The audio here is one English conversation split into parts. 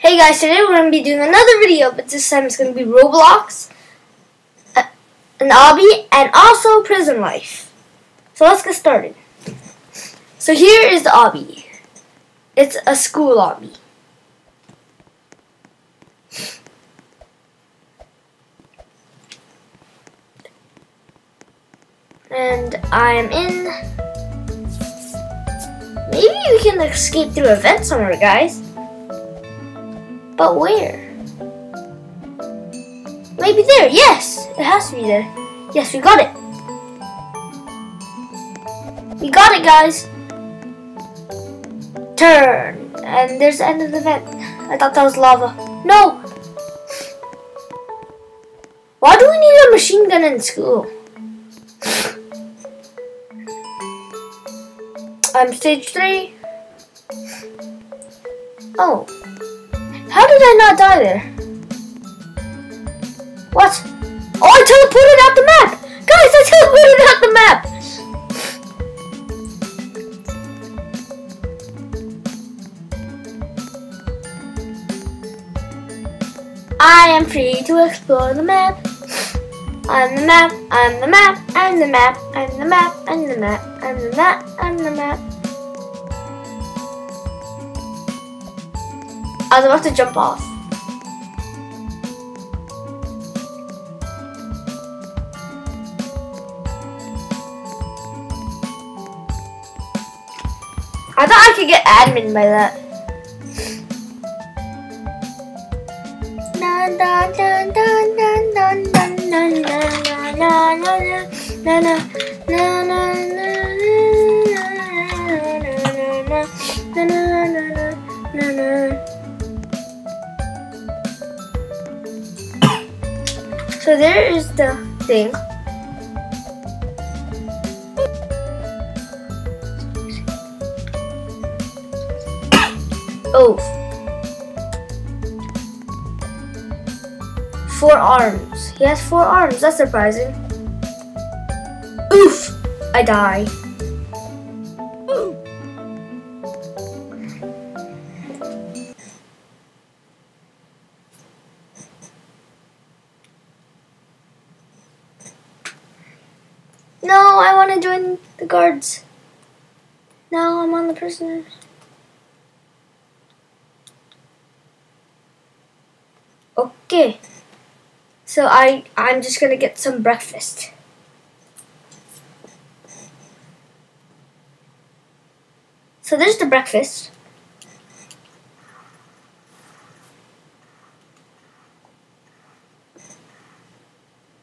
Hey guys, today we're going to be doing another video, but this time it's going to be Roblox, uh, an obby, and also prison life. So let's get started. So here is the obby. It's a school obby. And I'm in. Maybe we can escape through a vent somewhere, guys. But where? Maybe there. Yes, it has to be there. Yes, we got it. We got it, guys. Turn. And there's the end of the vent. I thought that was lava. No! Why do we need a machine gun in school? I'm stage three. Oh. How did I not die there? What? Oh, I teleported out the map! Guys, I teleported out the map! I am free to explore the map. I'm the map, I'm the map, I'm the map, I'm the map, I'm the map, I'm the map, I'm the map. I was about to jump off. I thought I could get admin by that. Na na na na na na na na na na So there is the thing. Oh. Four arms. He has four arms. That's surprising. Oof! I die. No, I want to join the guards. No, I'm on the prisoners. Okay. So I I'm just gonna get some breakfast. So there's the breakfast.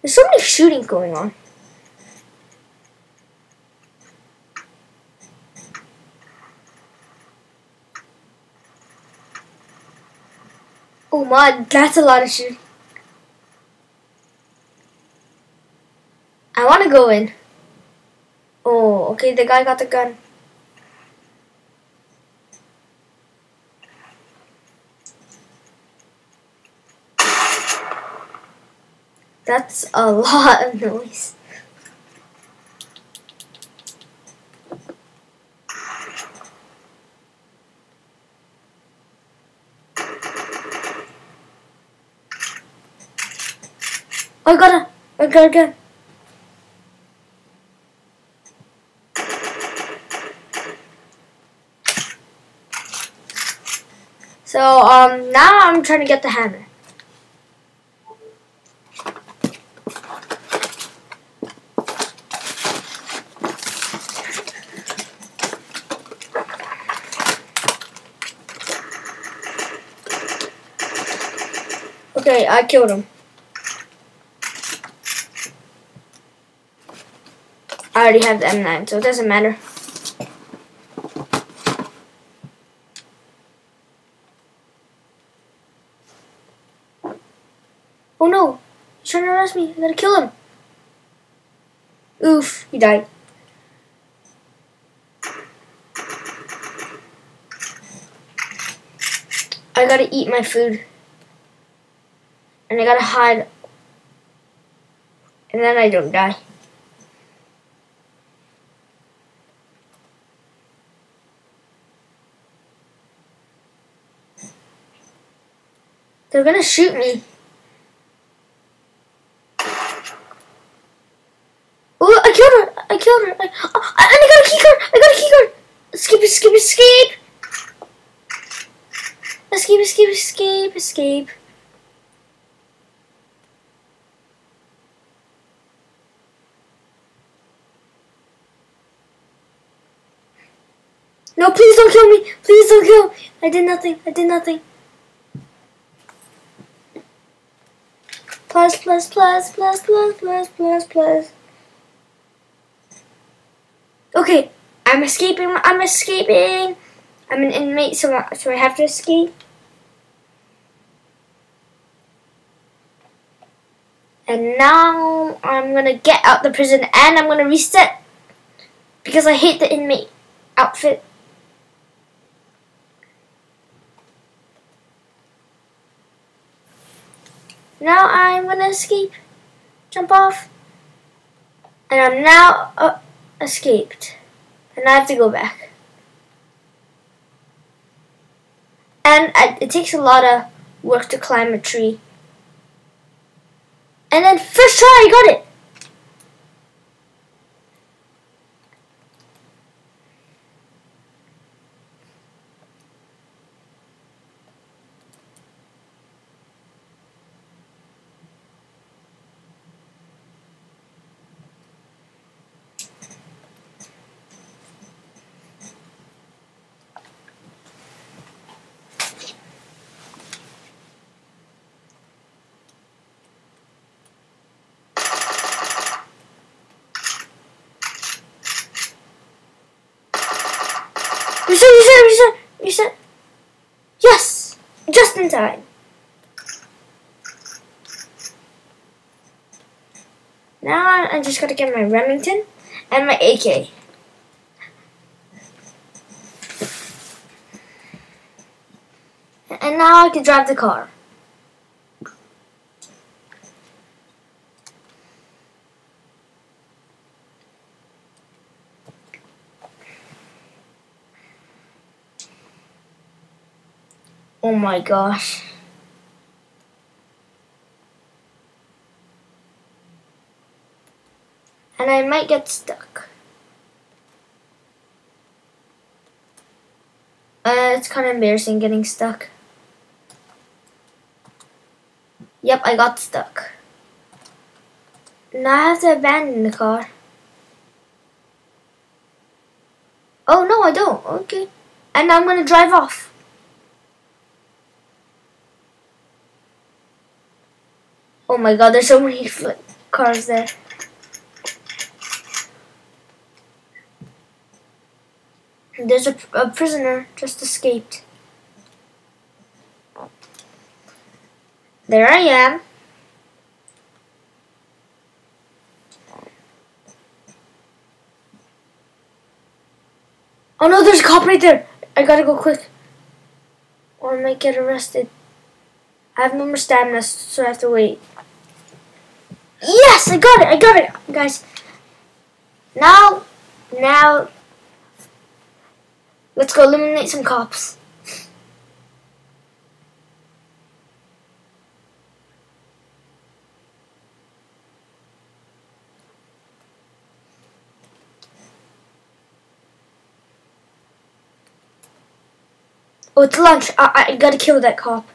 There's so many shooting going on. Oh my, that's a lot of shit. I want to go in. Oh, okay, the guy got the gun. That's a lot of noise. I got it. I got it again. So, um, now I'm trying to get the hammer. Okay, I killed him. I already have the M9, so it doesn't matter. Oh no! He's trying to arrest me. I gotta kill him. Oof, he died. I gotta eat my food. And I gotta hide. And then I don't die. They're gonna shoot me. Oh, I killed her! I killed her! I, oh, I, I got a key card! I got a key card! Escape, escape, escape! Escape, escape, escape, escape. No, please don't kill me! Please don't kill! I did nothing. I did nothing. Plus, plus, plus, plus, plus, plus, plus, plus. Okay, I'm escaping. I'm escaping. I'm an inmate, so I, so I have to escape. And now I'm gonna get out the prison and I'm gonna reset because I hate the inmate outfit. Now I'm gonna escape. Jump off. And I'm now uh, escaped. And I have to go back. And it takes a lot of work to climb a tree. And then first try, I got it. Reset, reset, reset, said... Yes! Just in time. Now I just gotta get my Remington and my AK. And now I can drive the car. My gosh. And I might get stuck. Uh, it's kind of embarrassing getting stuck. Yep, I got stuck. Now I have to abandon the car. Oh, no, I don't. Okay. And I'm going to drive off. Oh my god, there's so many cars there. There's a, a prisoner just escaped. There I am. Oh no, there's a cop right there. I gotta go quick. Or I might get arrested. I have no more stamina, so I have to wait. Yes, I got it. I got it, guys. Now, now, let's go eliminate some cops. Oh, it's lunch. I, I gotta kill that cop.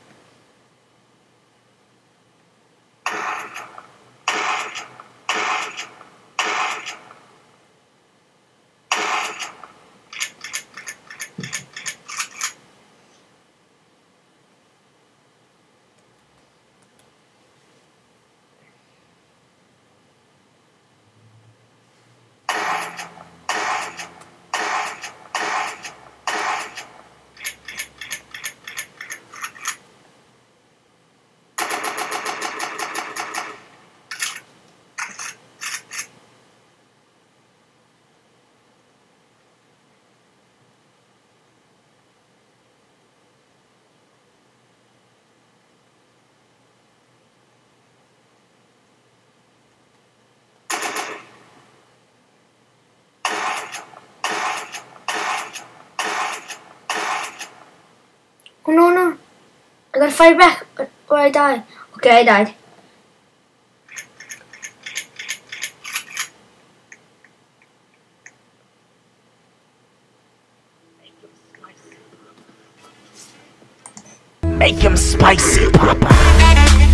Oh no no! I gotta fight back or I die. Okay, I died. Make him spicy, Papa.